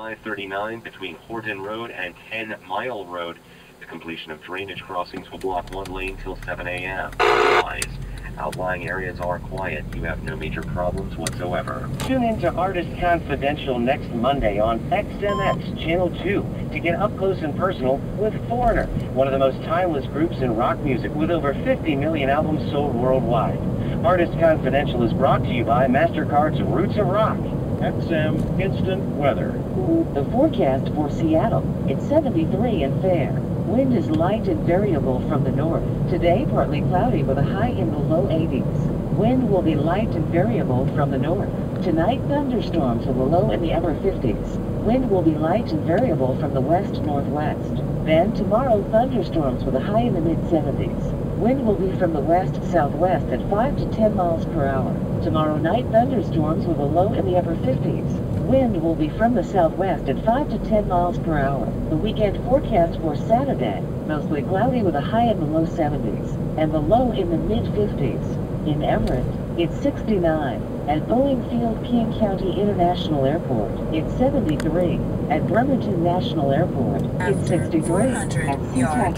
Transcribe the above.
539 between Horton Road and 10 Mile Road. The completion of drainage crossings will block one lane till 7 a.m. Otherwise, outlying areas are quiet. You have no major problems whatsoever. Tune in to Artist Confidential next Monday on XMX Channel 2 to get up close and personal with Foreigner, one of the most timeless groups in rock music with over 50 million albums sold worldwide. Artist Confidential is brought to you by MasterCard's Roots of Rock. XM Instant Weather. The forecast for Seattle, it's 73 and fair. Wind is light and variable from the north. Today, partly cloudy with a high in the low 80s. Wind will be light and variable from the north. Tonight, thunderstorms with a low in the upper 50s. Wind will be light and variable from the west-northwest. Then tomorrow, thunderstorms with a high in the mid-70s. Wind will be from the west-southwest at 5 to 10 miles per hour. Tomorrow night, thunderstorms with a low in the upper 50s. Wind will be from the southwest at 5 to 10 miles per hour. The weekend forecast for Saturday, mostly cloudy with a high in the low 70s and the low in the mid-50s. In Everett, it's 69. At Boeing Field King County International Airport, it's 73. At Bremerton National Airport, it's 63. At SeaTac